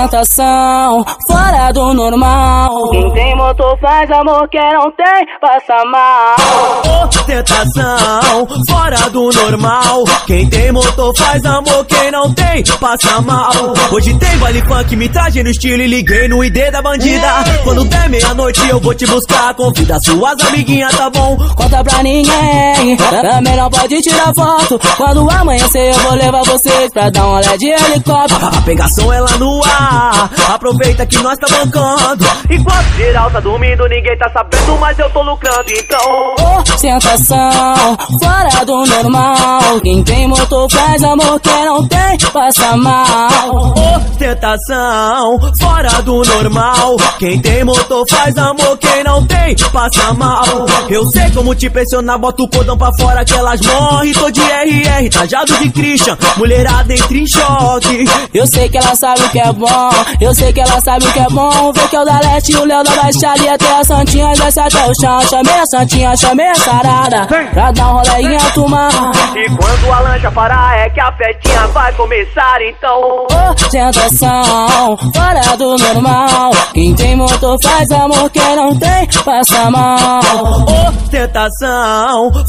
ostentação, fora do normal. Quem tem motor faz amor, quem não tem, passa mal. Ostentação, fora do normal. Quem tem motor faz amor, quem não tem, passa mal. Hoje tem baile funk, me traje no estilo e liguei no ID da bandida. Quando der meia-noite eu vou te buscar, convida suas amiguinhas, tá bom? Conta pra ninguém, também não pode tirar foto. Quando amanhecer eu vou levar vocês pra dar um olé de helicóptero. A pegação é lá no ar, aproveita que nós tá bancando. Enquanto geral tá dormindo, ninguém tá sabendo, mas eu tô lucrando, então. Ostentação, fora do normal. Quem tem motor faz amor, quem não tem, passa mal. Ostentação, fora do normal. Quem tem motor faz amor, quem não tem, passa mal. Eu sei como te pressionar, bota o cordão pra fora que elas morrem. Tô de RR, trajado de Christian, mulherada entra em choque. Eu sei que ela sabe o que é bom, eu sei que ela sabe o que é bom. Vê que é o da leste, o Léo da baixaria, até a Santinha desce até o chão. Chamei a Santinha, chamei a sarada, pra dar um rolê em alto mar. E quando a lancha parar, é que a festinha vai começar, então. Ostentação, fora do normal. Quem tem motor faz amor, quem não tem, passa mal.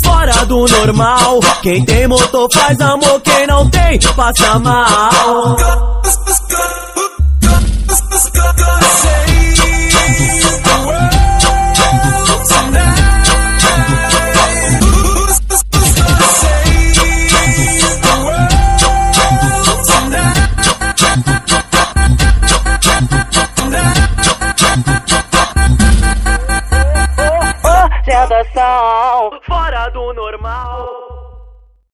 Fora do normal. Quem tem motor faz amor, quem não tem, passa mal. Fora do normal.